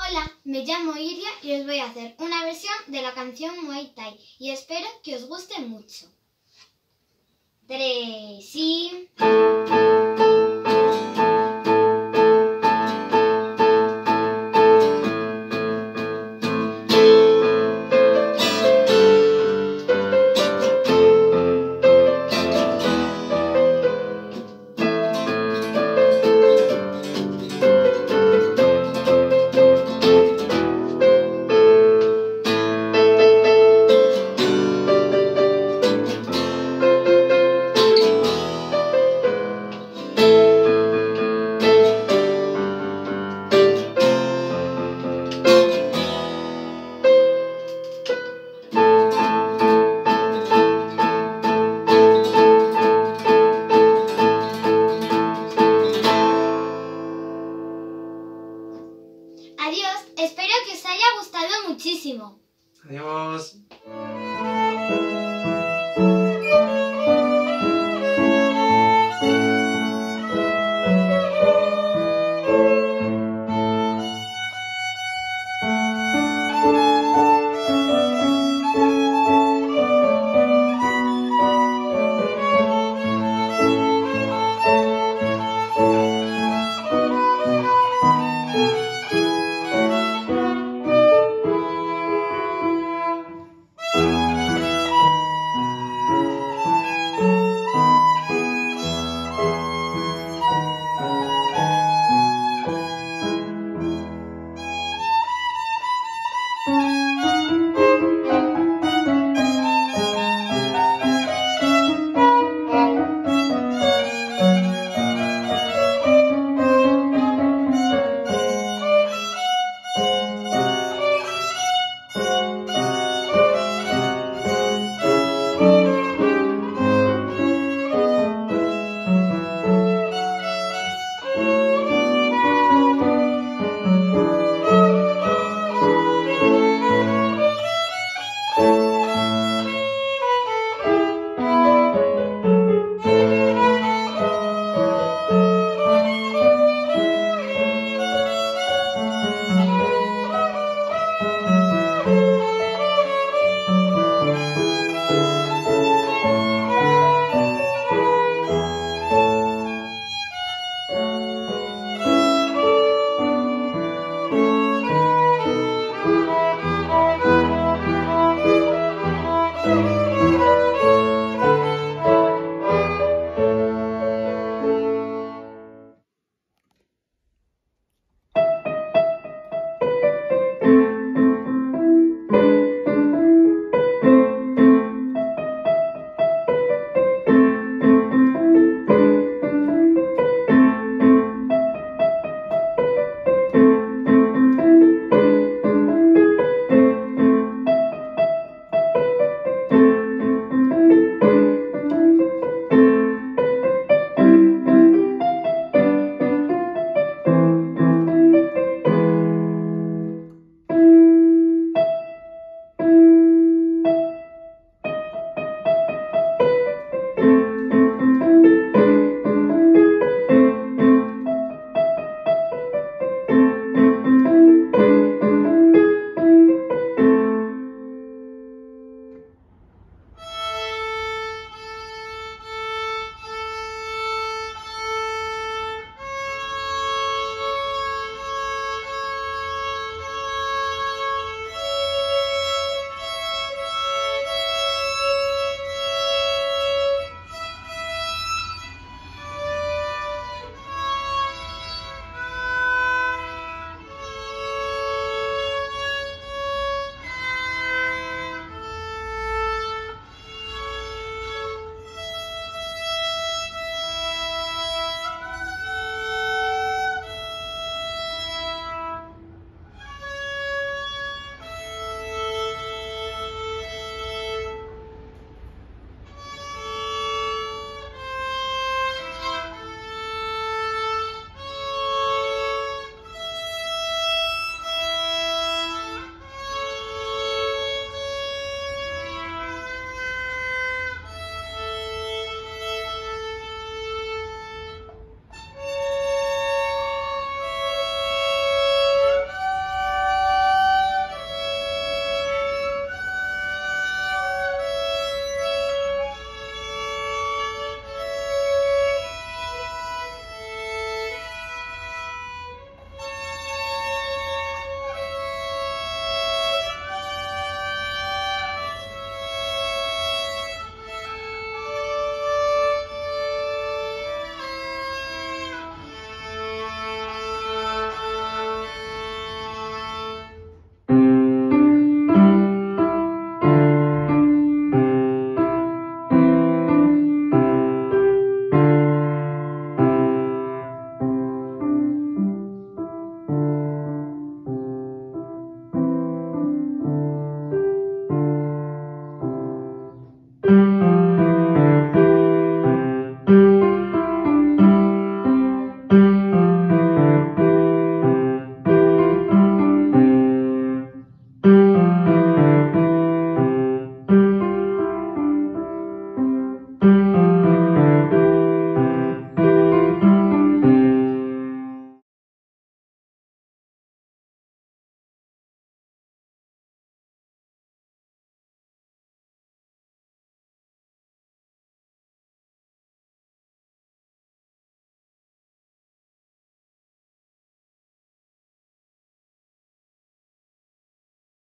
Hola, me llamo Iria y os voy a hacer una versión de la canción Muay Thai y espero que os guste mucho. Tres y... Música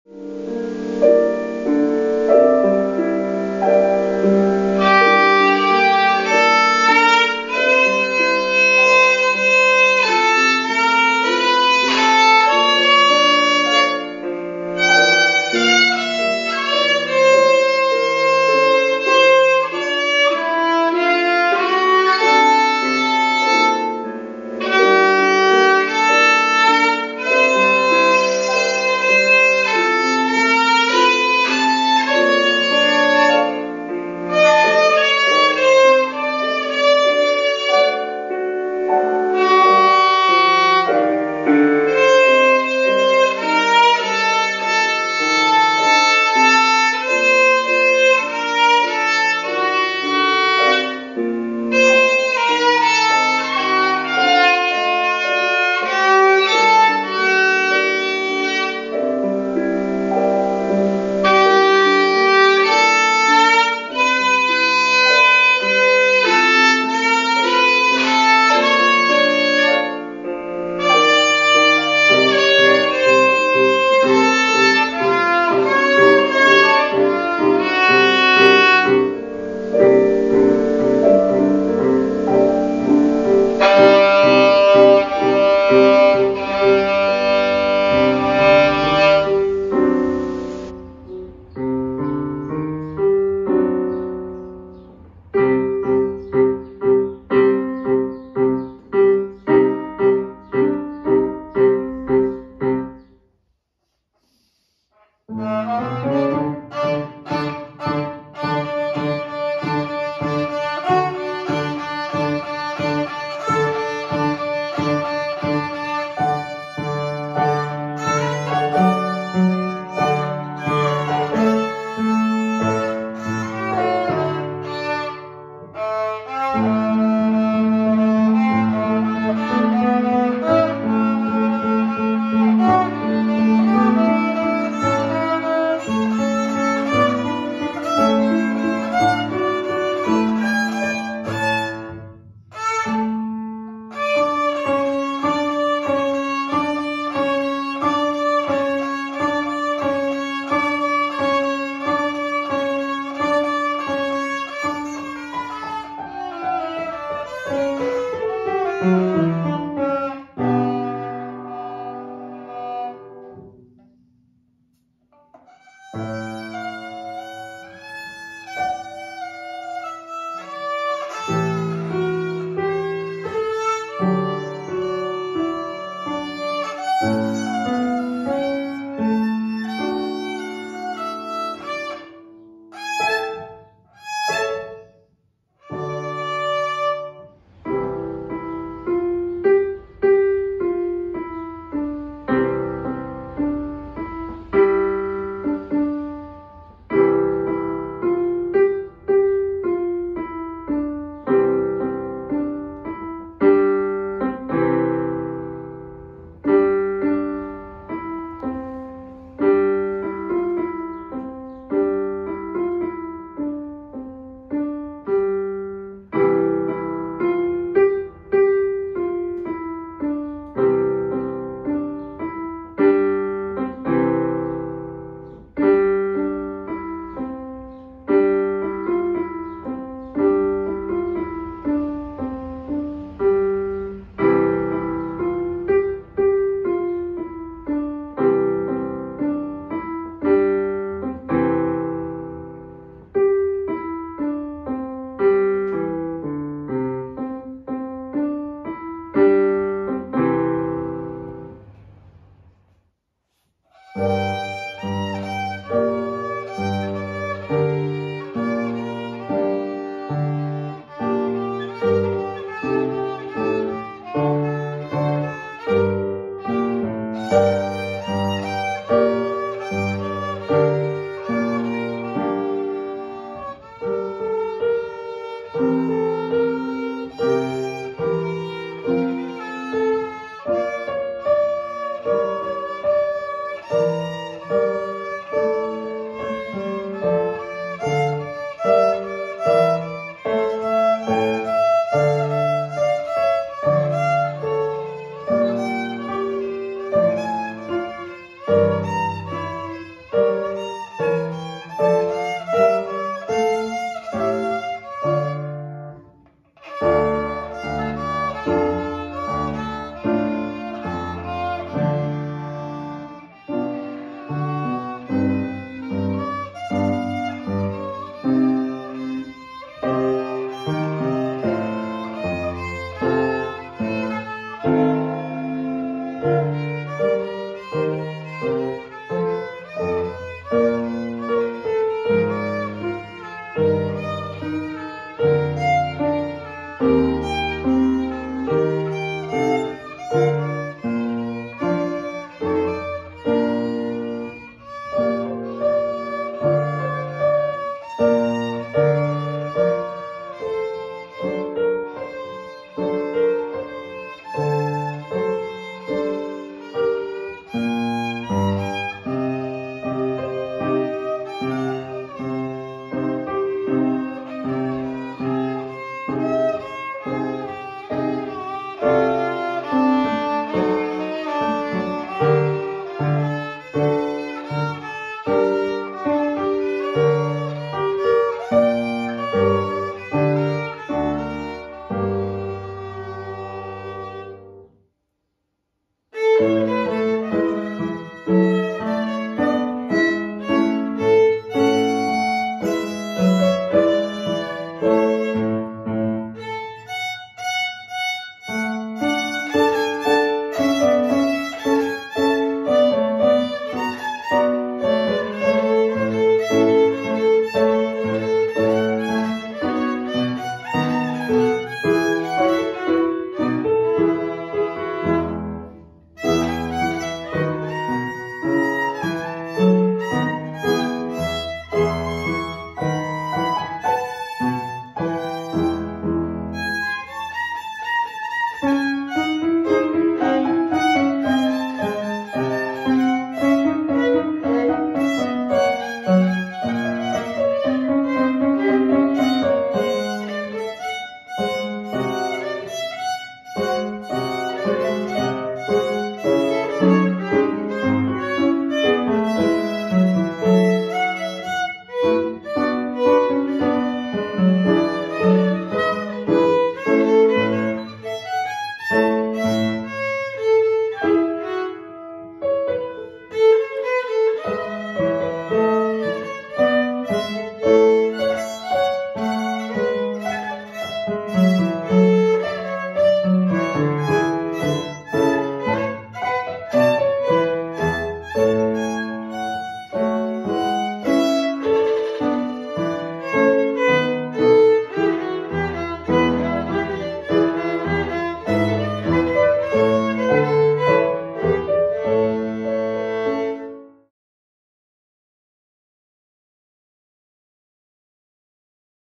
you.